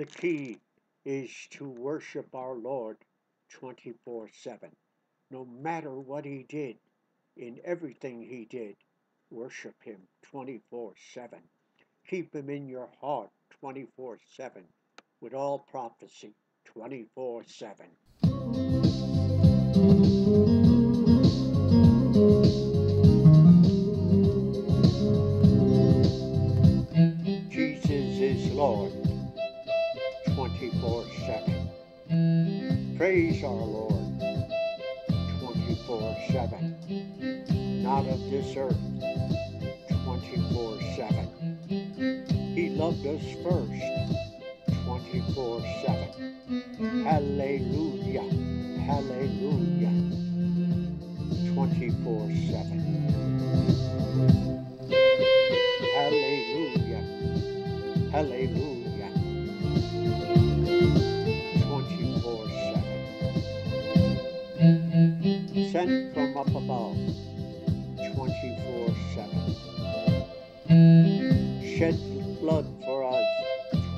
The key is to worship our Lord 24 7. No matter what He did, in everything He did, worship Him 24 7. Keep Him in your heart 24 7 with all prophecy 24 7. Praise our Lord 24 7. Not of this earth 24 7. He loved us first 24 7. Hallelujah. Hallelujah. 24 7. Hallelujah. Hallelujah. Sent from up above 24 7. Shed blood for us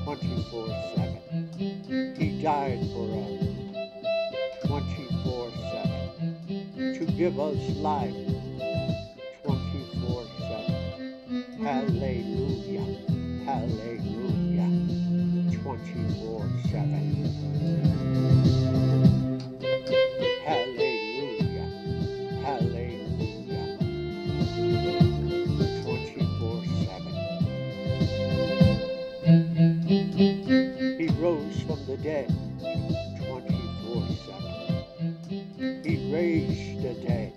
24 7. He died for us 24 7. To give us life 24 7. Hallelujah. Hallelujah. 24 7. The dead 24 7. He raised the dead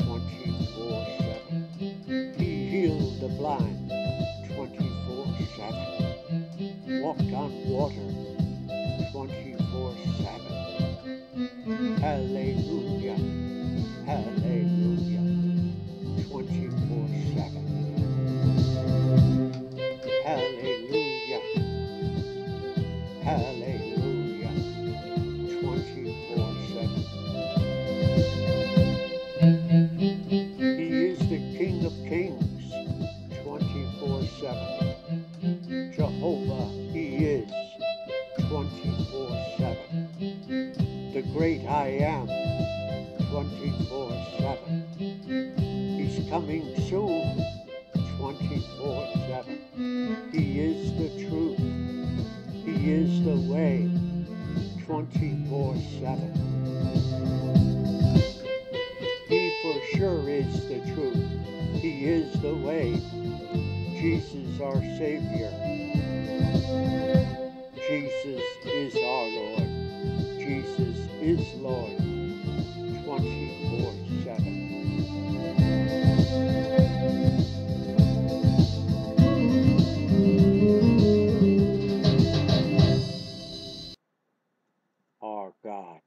24 7. He healed the blind 24 7. Walked on water 24 7. Hallelujah. Hallelujah. Kings 24 7. Jehovah, He is 24 7. The great I am 24 7. He's coming soon 24 7. He is the truth. He is the way 24 7. the way, Jesus our Savior. Jesus is our Lord. Jesus is Lord 24-7. Our God.